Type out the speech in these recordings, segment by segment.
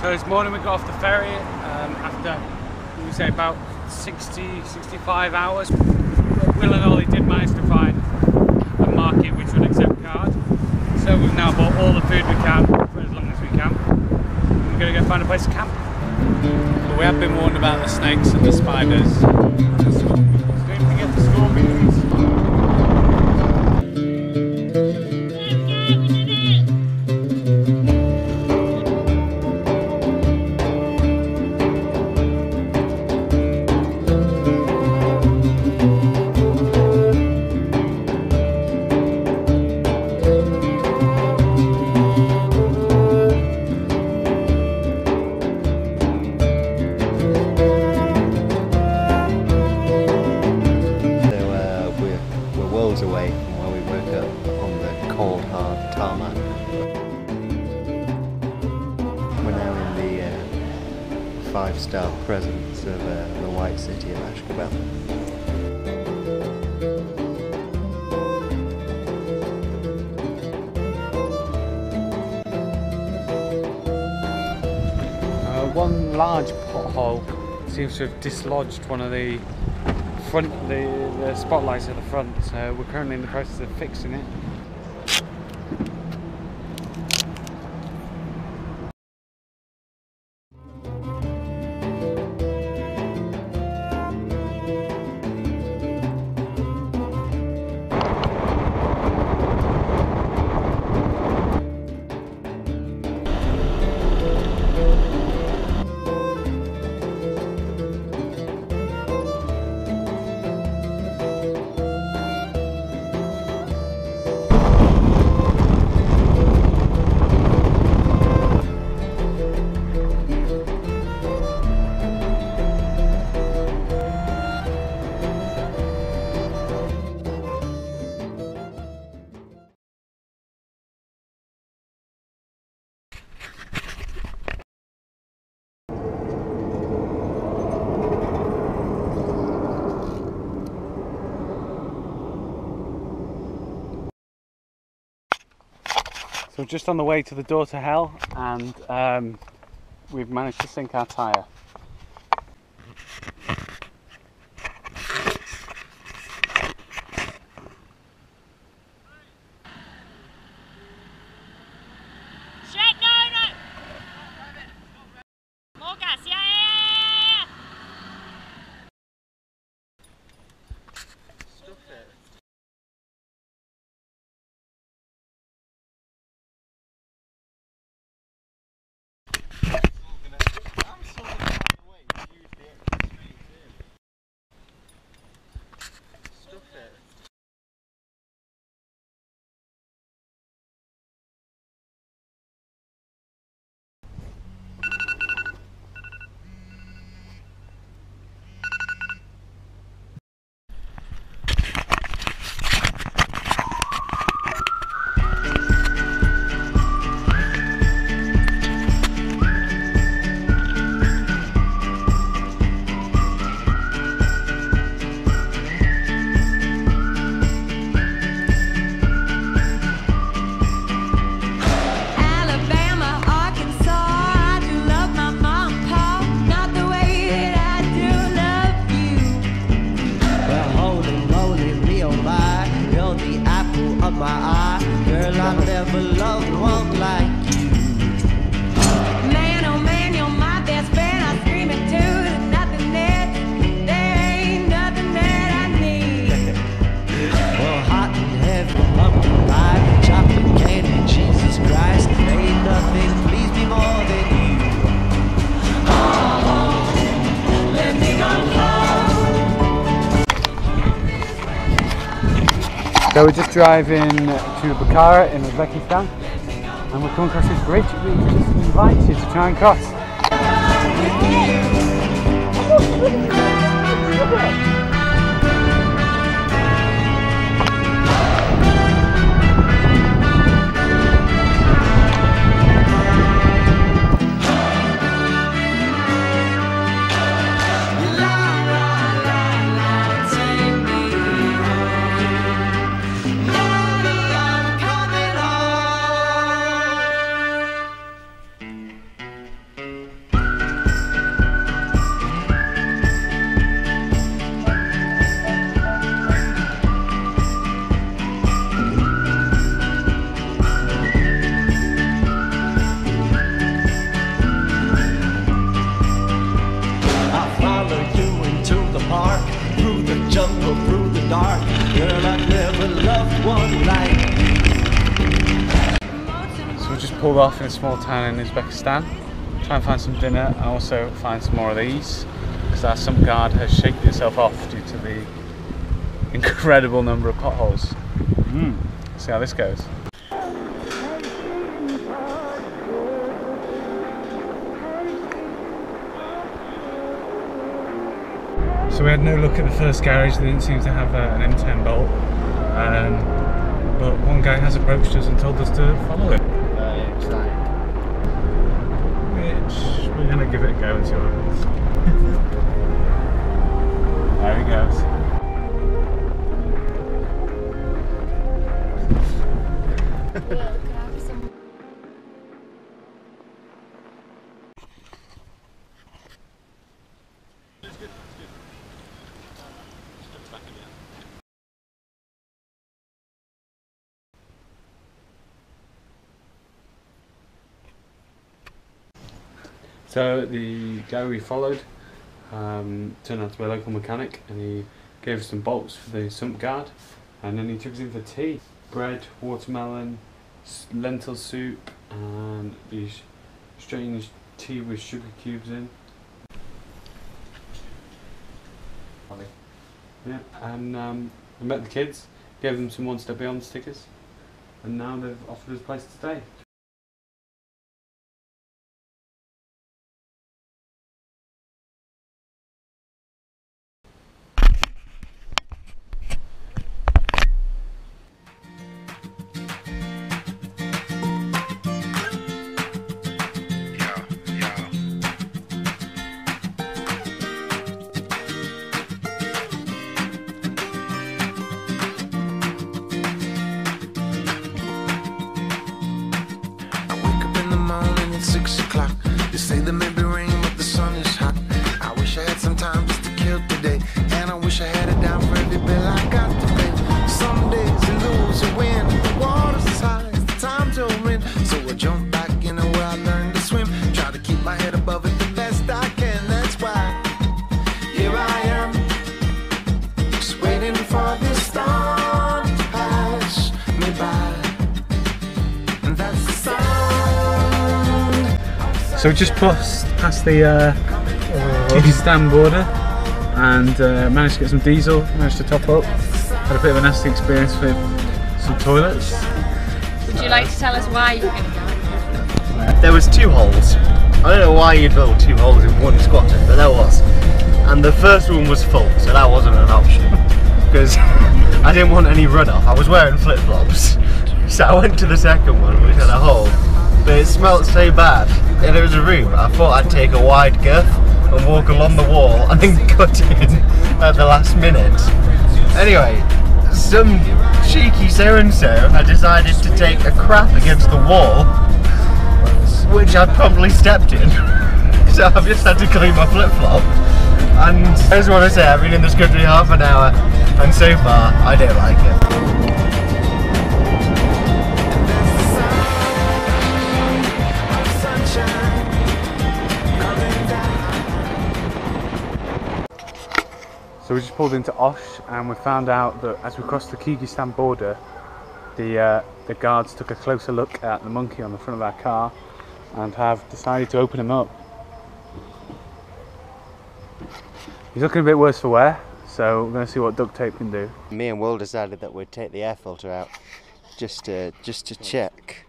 So this morning we got off the ferry um, after, we say about 60, 65 hours. Will and Ollie did manage to find a market which would accept card. So we've now bought all the food we can for as long as we can. And we're going to go find a place to camp. But we have been warned about the snakes and the spiders. Don't forget the scorpions. White city of Ashgabat. Uh, one large pothole seems to have dislodged one of the front, the, the spotlights at the front. So we're currently in the process of fixing it. So we're just on the way to the door to hell, and um, we've managed to sink our tyre. So we're just driving to Bukhara in Uzbekistan, and we're coming across this bridge which just invites you to try and cross. Small town in Uzbekistan. Try and find some dinner and also find some more of these because our sump guard has shaken itself off due to the incredible number of potholes. See how this goes. So we had no look at the first garage. They didn't seem to have uh, an M10 bolt. Um, but one guy has approached us and told us to follow him, give it a go and see what happens. there he goes. So the guy we followed um, turned out to be a local mechanic, and he gave us some bolts for the sump guard, and then he took us in for tea: bread, watermelon, lentil soup, and these strange tea with sugar cubes in. Funny. Yeah, and um, we met the kids, gave them some One Steppe Beyond stickers, and now they've offered us a place to stay. Today, and I wish I had it down for every bill I got to pay. Some days you lose, you win. The water's as high as the time to win. So I jump back in where I learned to swim. Try to keep my head above it the best I can. That's why here I am, just waiting for the storm to pass me by. And that's the sound. So we just passed past the uh, Kyrgyzstan border and uh, managed to get some diesel, managed to top up. Had a bit of a nasty experience with some toilets. Would you like to tell us why you're going to go? There was two holes. I don't know why you'd build two holes in one squatter, but there was. And the first one was full, so that wasn't an option. Because I didn't want any runoff. I was wearing flip flops. So I went to the second one, which had a hole. But it smelt so bad. And it was a room. I thought I'd take a wide girth and walk along the wall and then cut in at the last minute. Anyway, some cheeky so and so had decided to take a crap against the wall which I promptly stepped in. so I've just had to clean my flip flop. And I just want to say, I've been in this country half an hour, and so far, I don't like it. So we just pulled into Osh and we found out that as we crossed the Kyrgyzstan border, the uh, the guards took a closer look at the monkey on the front of our car and have decided to open him up. He's looking a bit worse for wear, so we're going to see what duct tape can do. Me and Will decided that we'd take the air filter out just to just to check.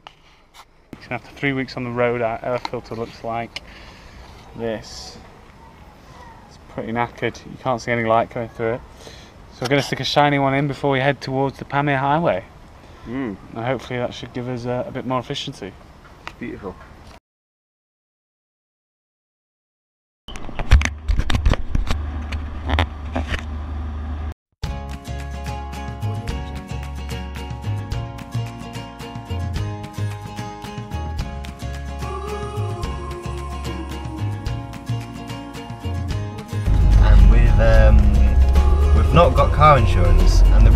After three weeks on the road, our air filter looks like this. Pretty knackered. You can't see any light going through it. So we're going to stick a shiny one in before we head towards the Pamir Highway. Mm, And hopefully that should give us uh, a bit more efficiency. beautiful.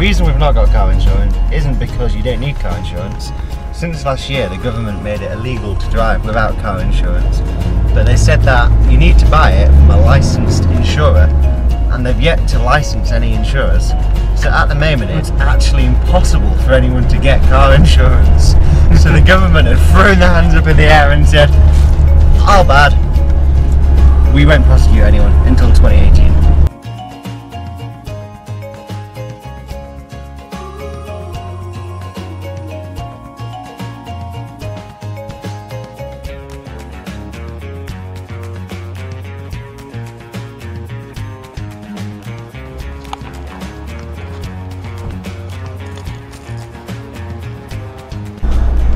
Reason we've not got car insurance isn't because you don't need car insurance. Since last year, the government made it illegal to drive without car insurance. But they said that you need to buy it from a licensed insurer, and they've yet to license any insurers. So at the moment, it's actually impossible for anyone to get car insurance. so the government had thrown their hands up in the air and said, "How bad?" We won't prosecute anyone until 2018.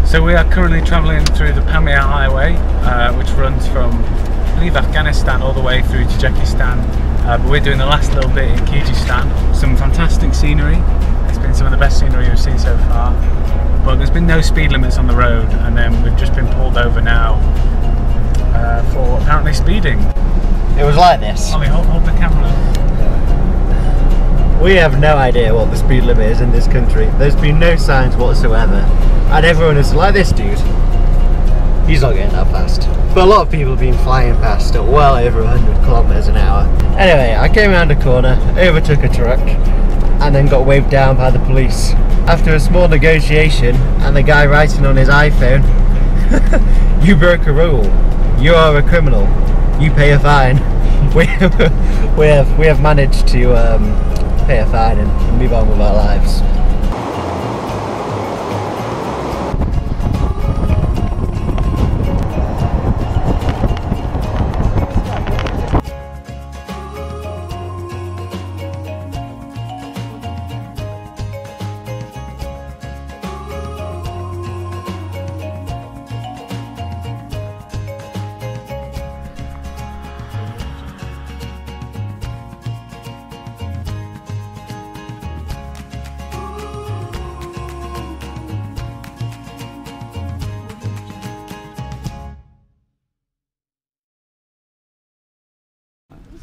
So we are currently travelling through the Pamir Highway, uh, which runs from, I believe, Afghanistan all the way through Tajikistan. Uh, but we're doing the last little bit in Kyrgyzstan. Some fantastic scenery. It's been some of the best scenery we've seen so far. But there's been no speed limits on the road, and then we've just been pulled over now uh, for apparently speeding. It was like this. Ollie, hold, hold the camera. We have no idea what the speed limit is in this country. There's been no signs whatsoever. And everyone is like this dude. He's not getting that fast. But a lot of people have been flying past at well over 100 kilometers an hour. Anyway, I came around a corner, overtook a truck, and then got waved down by the police. After a small negotiation, and the guy writing on his iPhone, You broke a rule. You are a criminal. You pay a fine. We, we have we have managed to um, pay a fine and move on with our lives.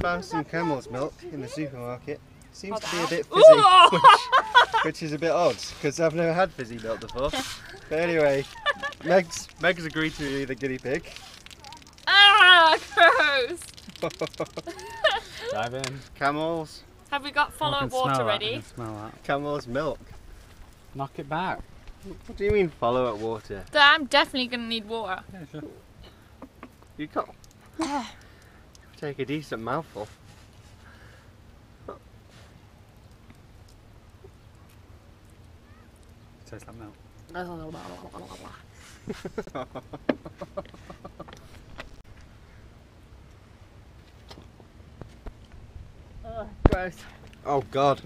Found some camel's milk in the supermarket. Seems to be a bit fizzy, which, which is a bit odd because I've never had fizzy milk before. But anyway, Meg's, Meg's agreed to be the guinea pig. Ah, gross. Dive in. Camels, Have we got follow up water ready? smell that. camel's milk. Knock it back. What do you mean follow up water? I'm definitely gonna need water. Yeah, sure. You can't. Take a decent mouthful. Tastes like milk. Gross. Oh god.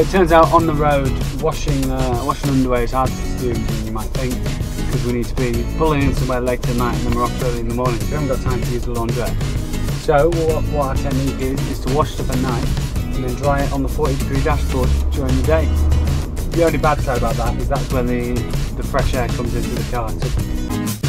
It turns out on the road, washing uh, washing underwear is harder to do than you might think because we need to be pulling in somewhere late at night and then we're off early in the morning. So we haven't got time to use the laundrette. So what, what our technique is, is to wash it up at night and then dry it on the 40 degree dashboard during the day. The only bad side about that is that's when the, the fresh air comes into the car. So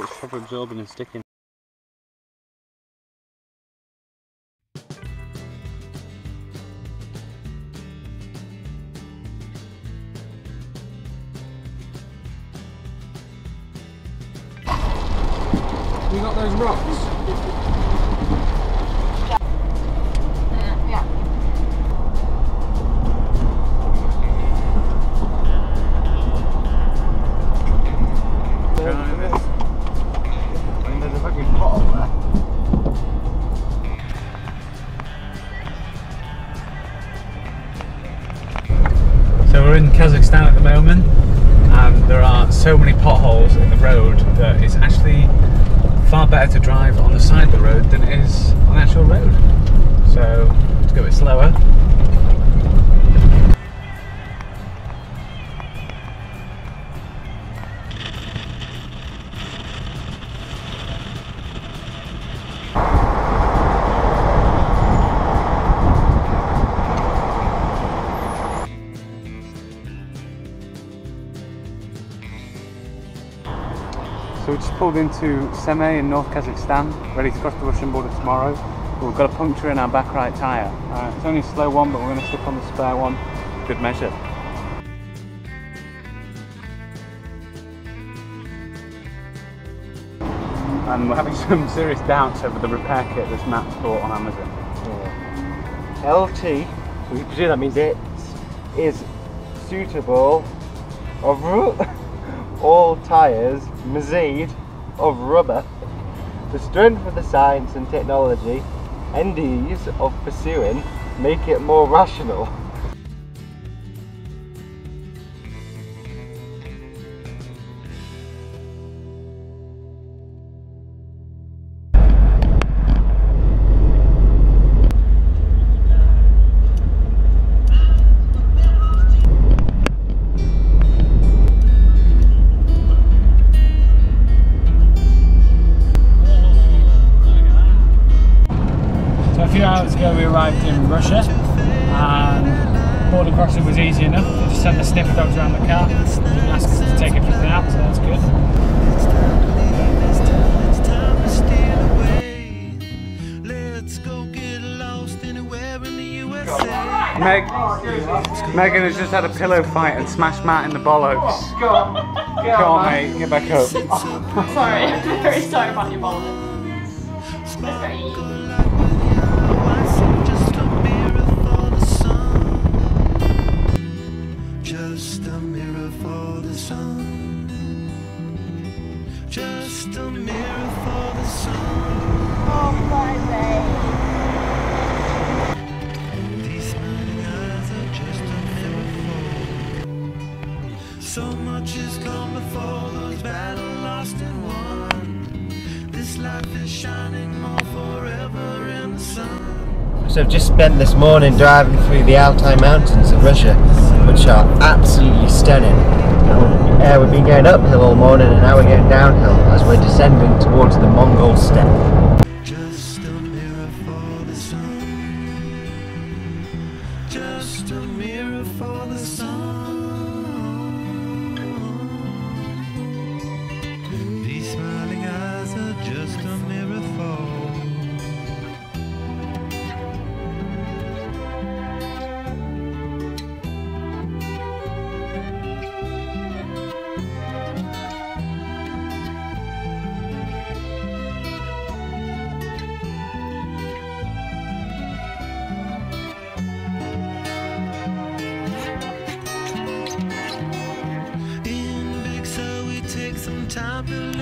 it's proper absorbing and sticking. Pulled into Semey in North Kazakhstan, ready to cross the Russian border tomorrow. We've got a puncture in our back right tyre. Uh, it's only a slow one, but we're going to stick on the spare one. Good measure. And we're having some serious doubts over the repair kit this Matt's bought on Amazon. LT, we presume that means it is suitable of all tyres, mazid of rubber. The strength of the science and technology and ease of pursuing make it more rational. Arrived in Russia and border crossing was easy enough. They just sent the sniffer dogs around the car. Didn't ask us to take everything out, so that's good. Let's go get lost anywhere in the USA. Meg, Megan has just had a pillow fight and smashed Matt in the bollocks. Go on, Go on mate, get back up. Sorry, I'm very sorry about your bollocks. Just a mirror I've just spent this morning driving through the Altai Mountains of Russia, which are absolutely stunning. Uh, we've been going uphill all morning and now we're going downhill as we're descending towards the Mongol steppe. We